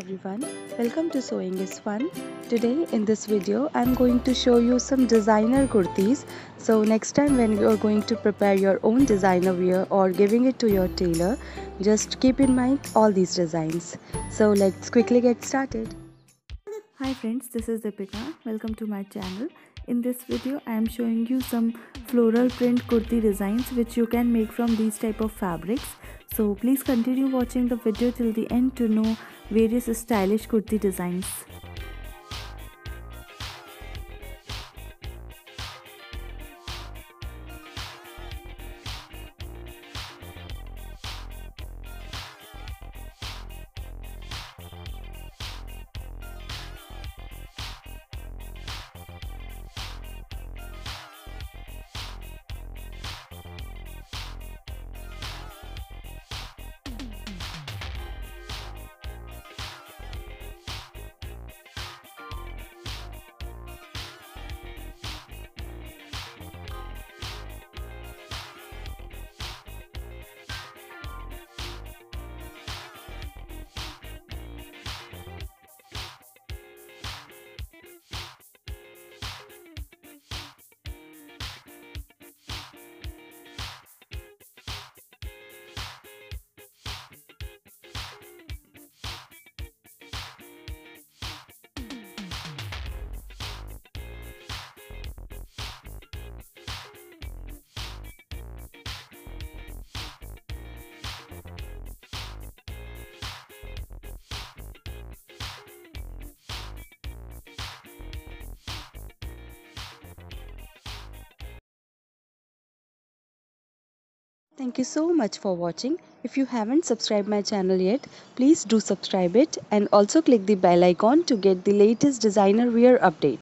everyone. Welcome to sewing is fun. Today in this video i'm going to show you some designer kurtis. So next time when you're going to prepare your own designer wear or giving it to your tailor just keep in mind all these designs. So let's quickly get started. Hi friends this is Deepika. Welcome to my channel. In this video I am showing you some floral print kurti designs which you can make from these type of fabrics so please continue watching the video till the end to know various stylish kurti designs. Thank you so much for watching. If you haven't subscribed my channel yet, please do subscribe it and also click the bell icon to get the latest designer wear update.